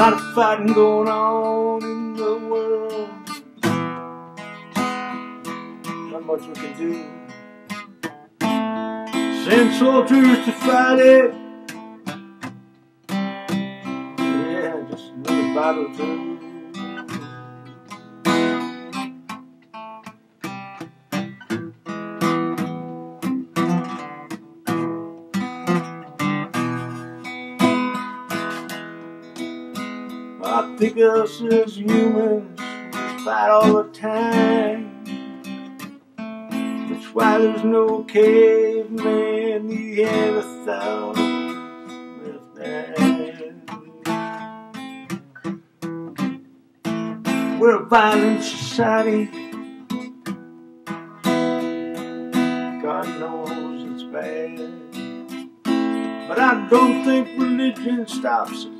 lot of fighting going on in the world. Not much we can do. Send soldiers to fight it. Yeah, just another battle too. I think us as humans we fight all the time. That's why there's no caveman, Neanderthal left there. We're a violent society. God knows it's bad. But I don't think religion stops it.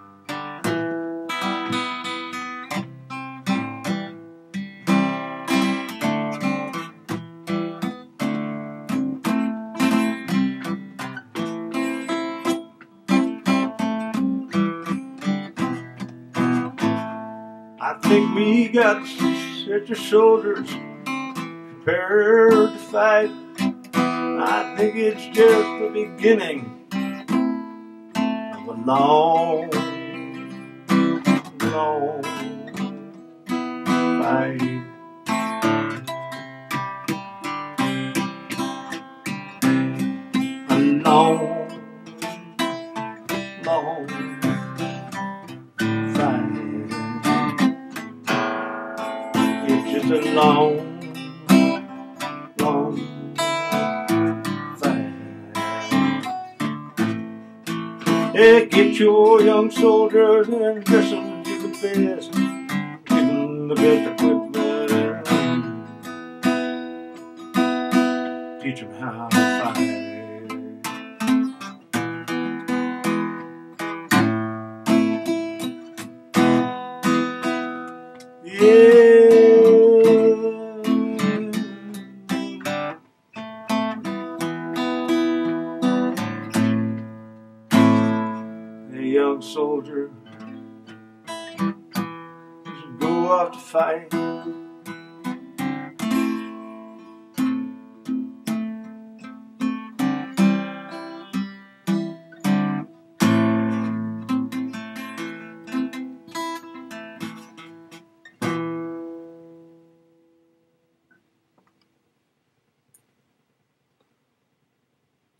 I think we got set your shoulders, prepare to fight. I think it's just the beginning of a long, long fight. A long a long, long fight. Hey, get your young soldiers and dress them to the best. Give them the best equipment. Teach them how to fight. A soldier should go off to fight.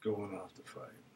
Going off to fight.